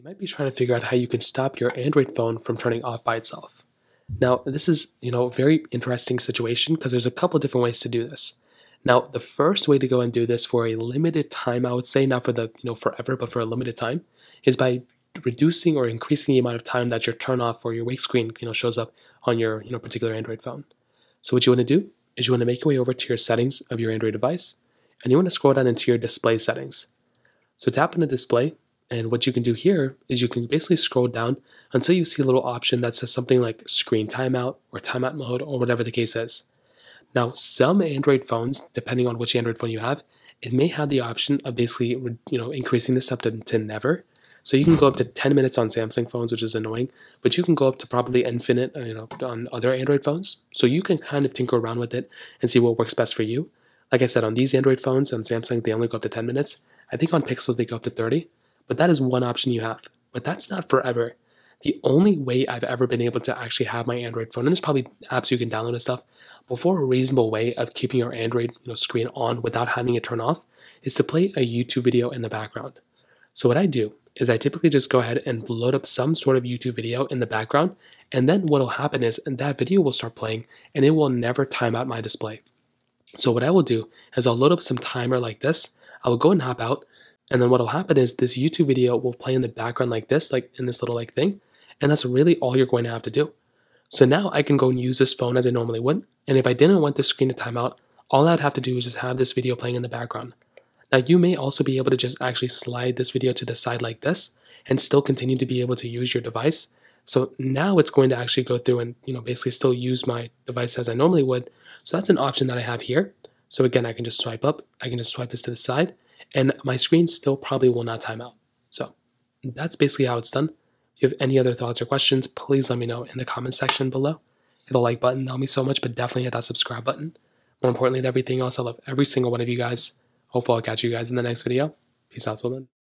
you might be trying to figure out how you can stop your Android phone from turning off by itself. Now, this is, you know, a very interesting situation because there's a couple different ways to do this. Now, the first way to go and do this for a limited time, I would say not for the, you know, forever, but for a limited time, is by reducing or increasing the amount of time that your turn off or your wake screen, you know, shows up on your, you know, particular Android phone. So what you want to do is you want to make your way over to your settings of your Android device, and you want to scroll down into your display settings. So tap on the display, and what you can do here is you can basically scroll down until you see a little option that says something like screen timeout or timeout mode or whatever the case is. Now, some Android phones, depending on which Android phone you have, it may have the option of basically, you know, increasing this up to, to never. So you can go up to 10 minutes on Samsung phones, which is annoying, but you can go up to probably infinite, you know, on other Android phones. So you can kind of tinker around with it and see what works best for you. Like I said, on these Android phones on Samsung, they only go up to 10 minutes. I think on Pixels they go up to 30. But that is one option you have. But that's not forever. The only way I've ever been able to actually have my Android phone, and there's probably apps you can download and stuff, but for a reasonable way of keeping your Android you know, screen on without having it turn off, is to play a YouTube video in the background. So what I do is I typically just go ahead and load up some sort of YouTube video in the background, and then what'll happen is that video will start playing and it will never time out my display. So what I will do is I'll load up some timer like this, I will go and hop out, and then what'll happen is this YouTube video will play in the background like this, like in this little like thing. And that's really all you're going to have to do. So now I can go and use this phone as I normally would. And if I didn't want this screen to time out, all I'd have to do is just have this video playing in the background. Now you may also be able to just actually slide this video to the side like this and still continue to be able to use your device. So now it's going to actually go through and you know basically still use my device as I normally would. So that's an option that I have here. So again, I can just swipe up, I can just swipe this to the side, and my screen still probably will not time out. So that's basically how it's done. If you have any other thoughts or questions, please let me know in the comment section below. Hit the like button, me so much, but definitely hit that subscribe button. More importantly than everything else, I love every single one of you guys. Hopefully I'll catch you guys in the next video. Peace out till then.